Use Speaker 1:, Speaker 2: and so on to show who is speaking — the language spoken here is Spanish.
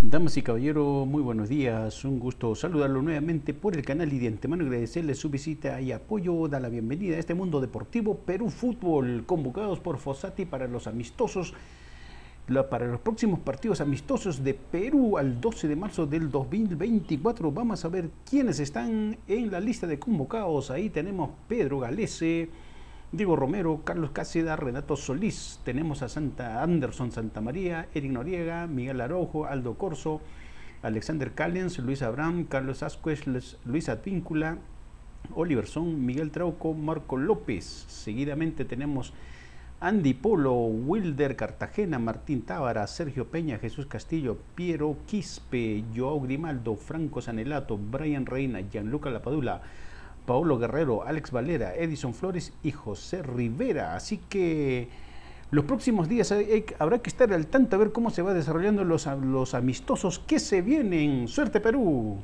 Speaker 1: Damas y caballeros, muy buenos días. Un gusto saludarlo nuevamente por el canal y de antemano agradecerle su visita y apoyo. Da la bienvenida a este mundo deportivo Perú Fútbol, convocados por Fossati para los amistosos, para los próximos partidos amistosos de Perú al 12 de marzo del 2024. Vamos a ver quiénes están en la lista de convocados. Ahí tenemos Pedro Galese. Diego Romero, Carlos Cáceda, Renato Solís, tenemos a Santa Anderson Santa María, Eric Noriega, Miguel Araujo, Aldo Corso, Alexander Callens, Luis Abraham, Carlos Ascuez, Luis Advíncula, Oliver Son, Miguel Trauco, Marco López. Seguidamente tenemos Andy Polo, Wilder Cartagena, Martín Tábara, Sergio Peña, Jesús Castillo, Piero Quispe, Joao Grimaldo, Franco Sanelato, Brian Reina, Gianluca Lapadula, Paolo Guerrero, Alex Valera, Edison Flores y José Rivera. Así que los próximos días habrá que estar al tanto a ver cómo se va desarrollando los, los amistosos que se vienen. Suerte Perú.